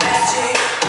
magic